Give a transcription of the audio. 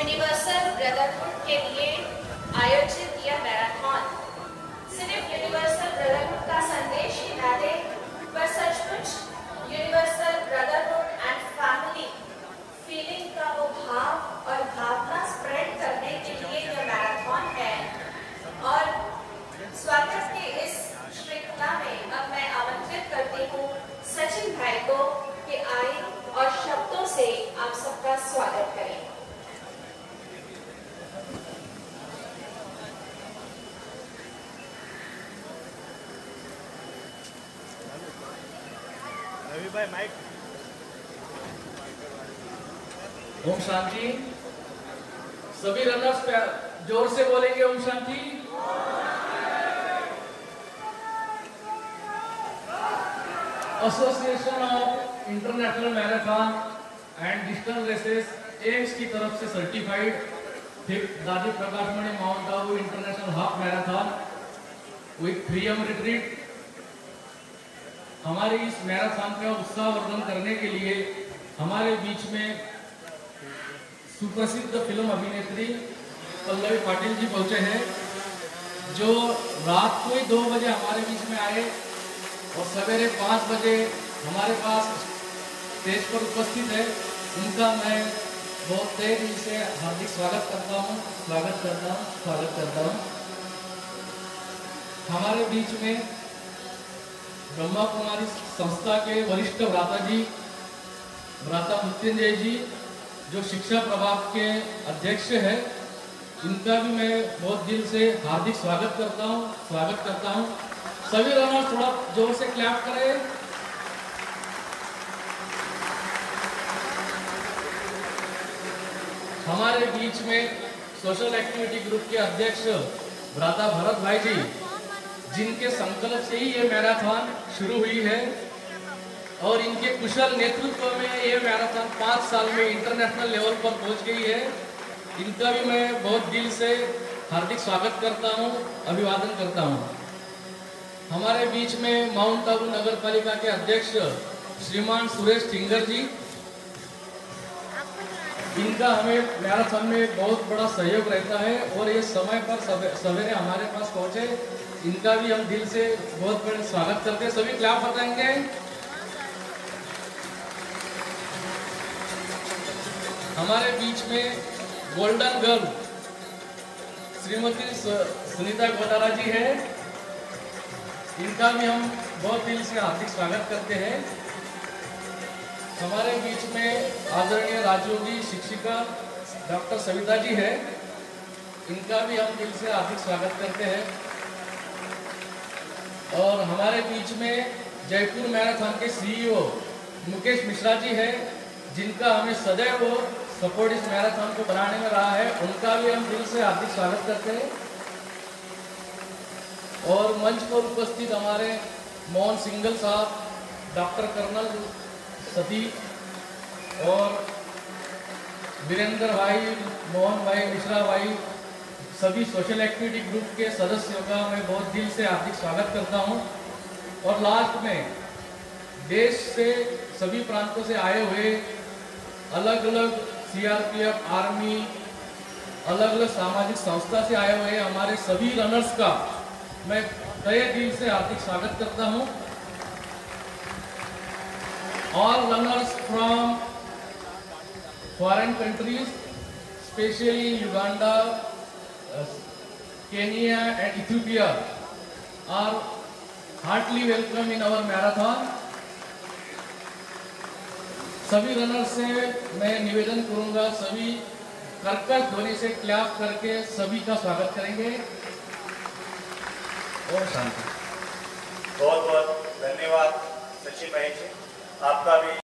Universal brotherhood के लिए आयोजित यह मैराथन। सिर्फ़ यूनिवर्सल ब्रदरहुड का संदेश ही न दे, पर सचमुच universal brotherhood and family feeling का वो भाव और भावना स्प्रेड करने के लिए यह मैराथन है। और स्वागत के इस श्रृंखला में। अब मैं आमंत्रित करती हूँ सचिन भाई को कि आए और शब्दों से आप सबका स्वागत करें। ओम शांति। सभी रनर्स ज़ोर से बोलेंगे Om Shanti. Association of international marathon and distance races AIMS की तरफ़ से certified Dadi Prakash Mani Mount Abu international half marathon with freedom retreat हमारे इस मैराथन का उत्साह वर्धन करने के लिए हमारे बीच में सुप्रसिद्ध फ़िल्म अभिनेत्री पल्लवी पाटिल जी पहुँचे हैं, जो रात को ही दो बजे हमारे बीच में आए और सवेरे पाँच बजे हमारे पास स्टेज पर उपस्थित है। उनका मैं बहुत दिल से हार्दिक स्वागत करता हूँ, स्वागत करता हूँ, स्वागत करता हूँ। हमारे बीच में ब्रह्मा कुमारी संस्था के वरिष्ठ भ्राता जी भ्राता मृत्युंजय जी, जो शिक्षा प्रभाग के अध्यक्ष है, इनका भी मैं बहुत दिल से हार्दिक स्वागत करता हूँ, स्वागत करता हूँ। सभी रनर थोड़ा ज़ोर से क्लैप करें। हमारे बीच में सोशल एक्टिविटी ग्रुप के अध्यक्ष भ्राता भरत भाई जी जिनके संकल्प से ही ये मैराथन शुरू हुई है और इनके कुशल नेतृत्व में ये मैराथन पाँच साल में इंटरनेशनल लेवल पर पहुँच गई है। इनका भी मैं बहुत दिल से हार्दिक स्वागत करता हूँ, अभिवादन करता हूँ। हमारे बीच में माउंट आबू नगर पालिका के अध्यक्ष श्रीमान सुरेश टिंगर जी इनका हमें, मैराथन में बहुत बड़ा सहयोग रहता है और ये समय पर सवे- सवेरे हमारे पास पहुँचे। इनका भी हम दिल से बहुत बड़े स्वागत करते हैं। सभी क्लाप बताएँगे? हमारे बीच में गोल्डन गर्ल, श्रीमती सुनीता गोदारा जी है। इनका भी हम बहुत दिल से हार्दिक स्वागत करते हैं। हमारे बीच में आदरणीय राजयोगी शिक्षिका डॉक्टर सविता जी है। इनका भी हम दिल से हार्दिक स्वागत करते हैं। और हमारे बीच में जयपुर मैराथन के सीईओ मुकेश मिश्रा जी है, जिनका हमें सदैव सपोर्ट इस मैराथन को बनाने में रहा है। उनका भी हम दिल से हार्दिक स्वागत करते हैं। और मंच पर उपस्थित हमारे मोहन सिंगल साहब, डॉक्टर कर्नल सती और वीरेंद्र भाई, मोहन भाई, मिश्रा भाई, सभी सोशल एक्टिविटी ग्रुप के सदस्यों का मैं बहुत दिल से हार्दिक स्वागत करता हूँ। और लास्ट में देश से सभी प्रांतों से आए हुए अलग अलग सीआरपीएफ आर्मी अलग अलग सामाजिक संस्था से आए हुए हमारे सभी रनर्स का मैं तय दिल से हार्दिक स्वागत करता हूँ। All runners from foreign countries, especially Uganda, uh, Kenya and Ethiopia are heartily welcome in our marathon. सभी रनर से मैं निवेदन करूँगा सभी कर्कश ध्वनि से क्लैप करके सभी का स्वागत करेंगे और शांति बहुत बहुत धन्यवाद सचिन भाई जी आपका भी